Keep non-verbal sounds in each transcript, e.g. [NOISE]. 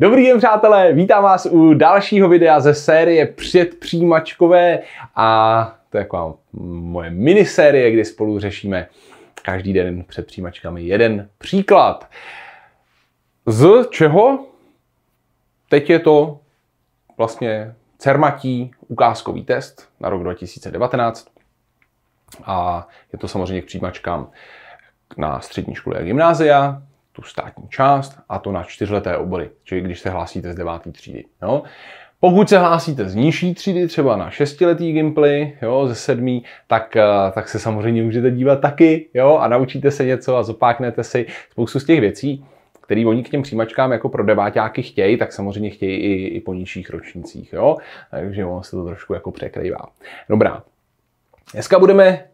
Dobrý den, přátelé, vítám vás u dalšího videa ze série předpřijímačkové a to je taková moje minisérie, kdy spolu řešíme každý den před přijímačkami jeden příklad. Z čeho? Teď je to vlastně Cermatí ukázkový test na rok 2019 a je to samozřejmě k přijímačkám na střední školy a gymnázia, tu státní část a to na čtyřleté obory, čili když se hlásíte z deváté třídy. Jo. Pokud se hlásíte z nižší třídy, třeba na šestiletý gimply, jo, ze sedmý, tak, eh, tak se samozřejmě můžete dívat taky jo, a naučíte se něco a zopáknete si spoustu z těch věcí, který oni k těm přijímačkám jako pro deváťáky chtějí, tak samozřejmě chtějí i, i po nižších ročnících. Jo? Takže ono se to trošku jako překrývá. Dobrá. Dneska budeme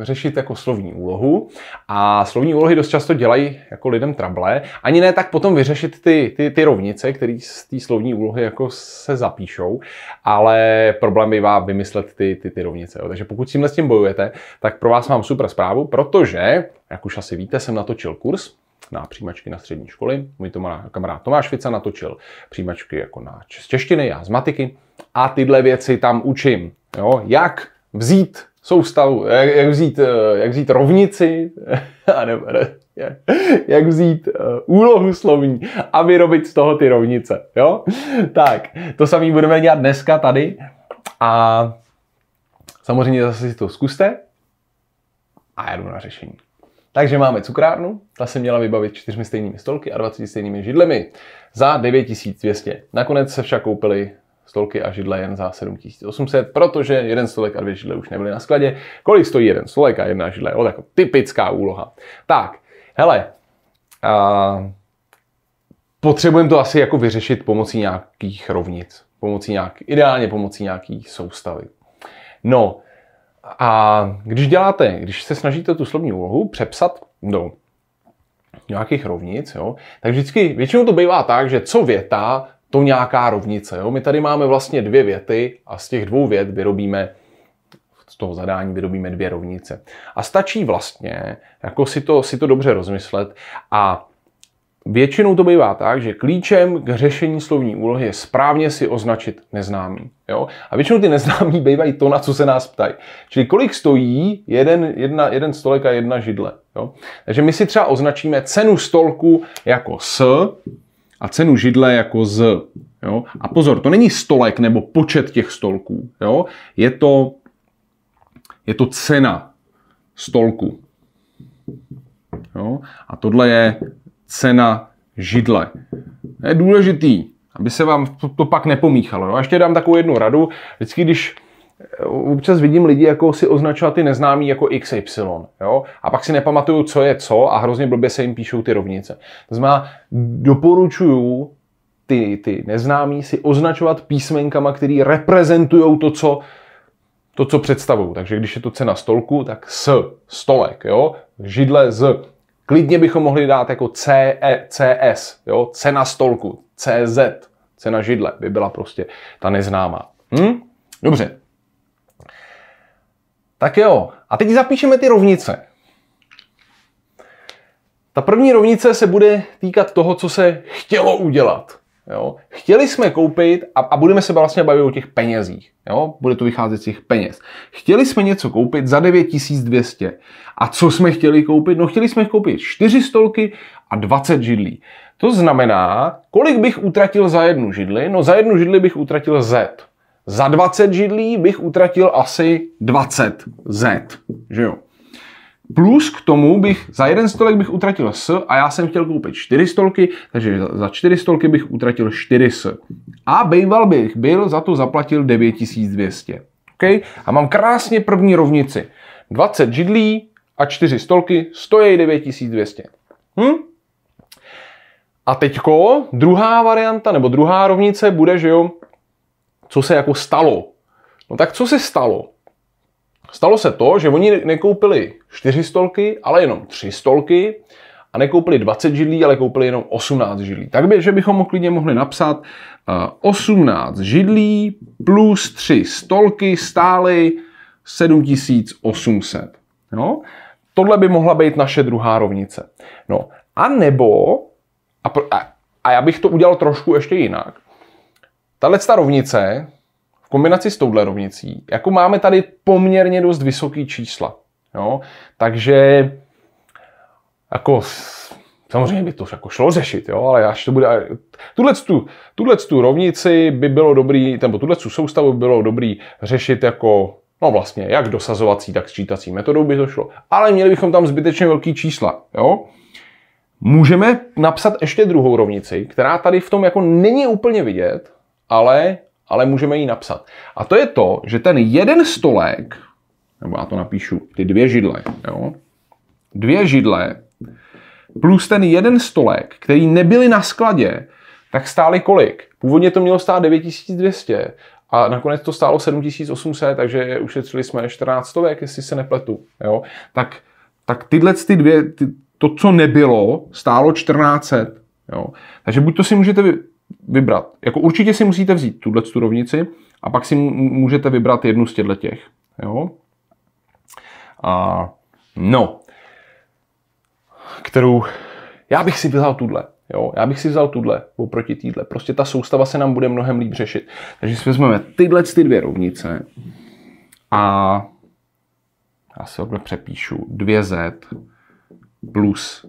řešit jako slovní úlohu a slovní úlohy dost často dělají jako lidem trable. Ani ne tak potom vyřešit ty, ty, ty rovnice, které z té slovní úlohy jako se zapíšou, ale problém bývá vymyslet ty, ty, ty rovnice. Jo. Takže pokud s tím bojujete, tak pro vás mám super zprávu, protože, jak už asi víte, jsem natočil kurz na přijímačky na střední školy. Můj to kamarád Tomáš Fica natočil přijímačky jako na češtiny, já z matiky a tyhle věci tam učím. Jo, jak vzít soustavu, jak, jak, vzít, eh, jak vzít rovnici, [LAUGHS] a ne, ne, jak vzít uh, úlohu slovní a vyrobit z toho ty rovnice. Jo? Tak, to samý budeme dělat dneska tady a samozřejmě zase si to zkuste a já jdu na řešení. Takže máme cukrárnu, ta se měla vybavit čtyřmi stejnými stolky a 20 stejnými židlemi za 9200. Nakonec se však koupili stolky a židle jen za 7800, protože jeden stolek a dvě židle už nebyly na skladě. Kolik stojí jeden stolek a jedna židle? O, jako typická úloha. Tak, hele, a, potřebujeme to asi jako vyřešit pomocí nějakých rovnic. Pomocí nějak, ideálně pomocí nějaký soustavy. No, a když děláte, když se snažíte tu slovní úlohu přepsat do nějakých rovnic, jo, tak vždycky, většinou to bývá tak, že co věta, to nějaká rovnice. Jo? My tady máme vlastně dvě věty a z těch dvou vět vyrobíme z toho zadání vyrobíme dvě rovnice. A stačí vlastně jako si to, si to dobře rozmyslet a Většinou to bývá tak, že klíčem k řešení slovní úlohy je správně si označit neznámý. Jo? A většinou ty neznámí bývají to, na co se nás ptají. Čili kolik stojí jeden, jedna, jeden stolek a jedna židle. Jo? Takže my si třeba označíme cenu stolku jako s a cenu židle jako z. Jo? A pozor, to není stolek nebo počet těch stolků. Jo? Je, to, je to cena stolku. Jo? A tohle je cena židle. Je důležitý, aby se vám to, to pak nepomíchalo. Jo? A ještě dám takovou jednu radu. Vždycky, když občas vidím lidi jako si označovat ty neznámý jako XY, jo? a pak si nepamatuju, co je co a hrozně blbě se jim píšou ty rovnice. To znamená, doporučuju ty, ty neznámí si označovat písmenkama, které reprezentují to, co, to, co představují. Takže když je to cena stolku, tak s, stolek, jo? židle z. Klidně bychom mohli dát jako CE, CS, jo? cena stolku, CZ, cena židle by byla prostě ta neznámá. Hm? Dobře, tak jo, a teď zapíšeme ty rovnice. Ta první rovnice se bude týkat toho, co se chtělo udělat. Jo? Chtěli jsme koupit, a, a budeme se vlastně bavit o těch penězích. Jo? Bude to vycházet z těch peněz. Chtěli jsme něco koupit za 9200. A co jsme chtěli koupit? No chtěli jsme koupit 4 stolky a 20 židlí. To znamená, kolik bych utratil za jednu židli? No za jednu židli bych utratil Z. Za 20 židlí bych utratil asi 20 Z, že jo. Plus k tomu bych, za jeden stolek bych utratil S a já jsem chtěl koupit 4 stolky, takže za 4 stolky bych utratil 4 S. A bejval bych byl, za to zaplatil 9200. Okay? A mám krásně první rovnici. 20 židlí a 4 stolky stojí 9200. Hm? A teďko druhá varianta, nebo druhá rovnice bude, že jo, co se jako stalo. No tak co se stalo? Stalo se to, že oni nekoupili čtyři stolky, ale jenom tři stolky a nekoupili 20 židlí, ale koupili jenom 18 židlí. Takže bychom klidně mohli napsat 18 židlí plus 3 stolky stály 7800. No? Tohle by mohla být naše druhá rovnice. No, a nebo, a, a, a já bych to udělal trošku ještě jinak. Tahle ta rovnice v kombinaci s touhle rovnicí, jako máme tady poměrně dost vysoký čísla. Jo? Takže jako samozřejmě by to jako šlo řešit, jo? ale až to bude... Tuhle tu, tuhle tu rovnici by bylo dobrý, nebo tuhle tu soustavu by bylo dobrý řešit jako No vlastně, jak dosazovací, tak sčítací metodou by to šlo. Ale měli bychom tam zbytečně velký čísla. Jo? Můžeme napsat ještě druhou rovnici, která tady v tom jako není úplně vidět, ale, ale můžeme ji napsat. A to je to, že ten jeden stolek, nebo já to napíšu, ty dvě židle, jo? dvě židle plus ten jeden stolek, který nebyly na skladě, tak stály kolik? Původně to mělo stát 9200 a nakonec to stálo 7800, takže ušetřili jsme 14 stovek, jestli se nepletu. Jo? Tak, tak tyhle ty dvě, ty, to, co nebylo, stálo 1400. Jo? Takže buď to si můžete vybrat. Jako určitě si musíte vzít tuhle tu rovnici a pak si můžete vybrat jednu z těchto těch. Jo? A, no, kterou já bych si vzal tuhle. Jo, já bych si vzal tuhle oproti týdle. Prostě ta soustava se nám bude mnohem líp řešit. Takže si vezmeme tyhle ty dvě rovnice a já si takhle přepíšu 2z plus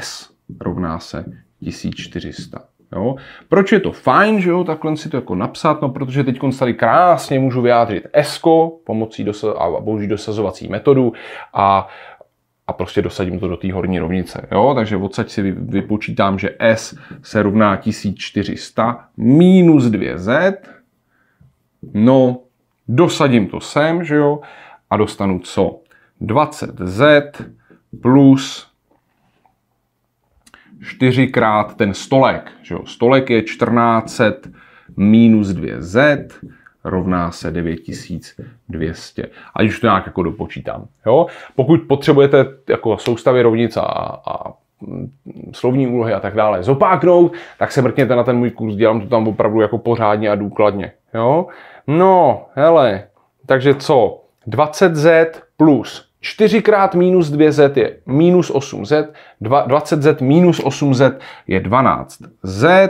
s rovná se 1400. Jo? Proč je to fajn, že jo, takhle si to jako napsat, no protože teď tady krásně můžu vyjádřit S pomocí dosa- a použít dosazovací metodu a a prostě dosadím to do té horní rovnice. Jo? Takže odsaď si vypočítám, že S se rovná 1400 minus 2Z. No, dosadím to sem, že jo? A dostanu co? 20Z plus 4 krát ten stolek. Že jo? Stolek je 1400 minus 2Z rovná se 9200. A už to nějak jako dopočítám. Jo? Pokud potřebujete jako soustavy rovnic a, a slovní úlohy a tak dále zopáknout, tak se mrkněte na ten můj kurz, dělám to tam opravdu jako pořádně a důkladně. Jo? No, hele, takže co? 20z plus 4 krát minus 2z je minus 8z, 20z minus 8z je 12z,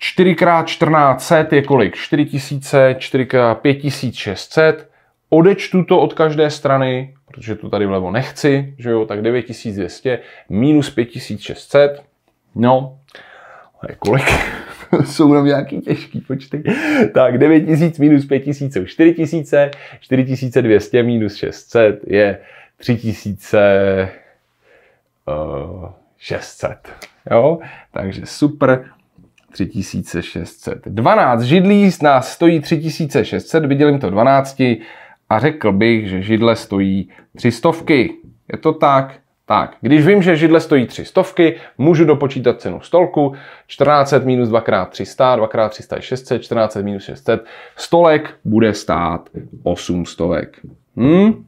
4x1400 je kolik? 4000, 4x 5600. Odečtu to od každé strany, protože to tady vlevo nechci, že jo, tak 9200 minus 5600. No, je kolik? [LAUGHS] jsou nám nějaký těžký počty. Tak 9000 minus 5000 jsou 4000, 4200 minus 600 je 3600. Jo? Takže super. 3600. 12 židlí z nás stojí 3600, vydělím to 12 a řekl bych, že židle stojí 300. Je to tak? Tak, když vím, že židle stojí 300, můžu dopočítat cenu stolku. 1400 minus 2x300, 2x300 je 600, 1400 minus 600. Stolek bude stát 800. Hm?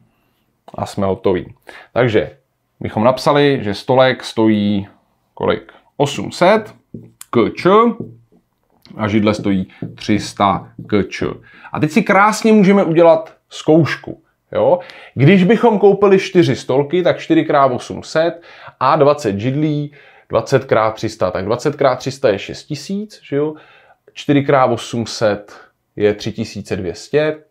A jsme hotoví. Takže bychom napsali, že stolek stojí kolik? 800 kč a židle stojí 300 kč. A teď si krásně můžeme udělat zkoušku. Jo? Když bychom koupili 4 stolky, tak 4 x 800 a 20 židlí, 20 x 300, tak 20 x 300 je 6000, že jo? 4 x 800 je 3200,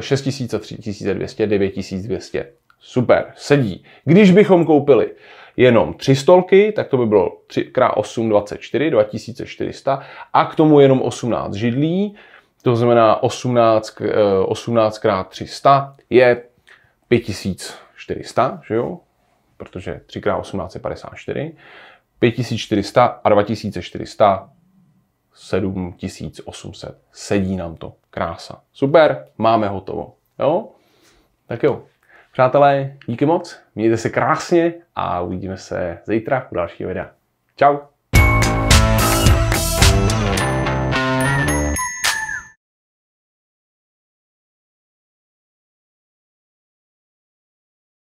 6000 a 3200, 9200. Super, sedí. Když bychom koupili jenom tři stolky, tak to by bylo 3 x 8, 24, 2400 a k tomu jenom 18 židlí, to znamená 18, 18 x 300 je 5400, že jo? protože 3 x 18 je 54. 5400 a 2400 7800. Sedí nám to. Krása. Super, máme hotovo. Jo? Tak jo. Přátelé, díky moc, mějte se krásně a uvidíme se zítra u dalšího videa. Ciao.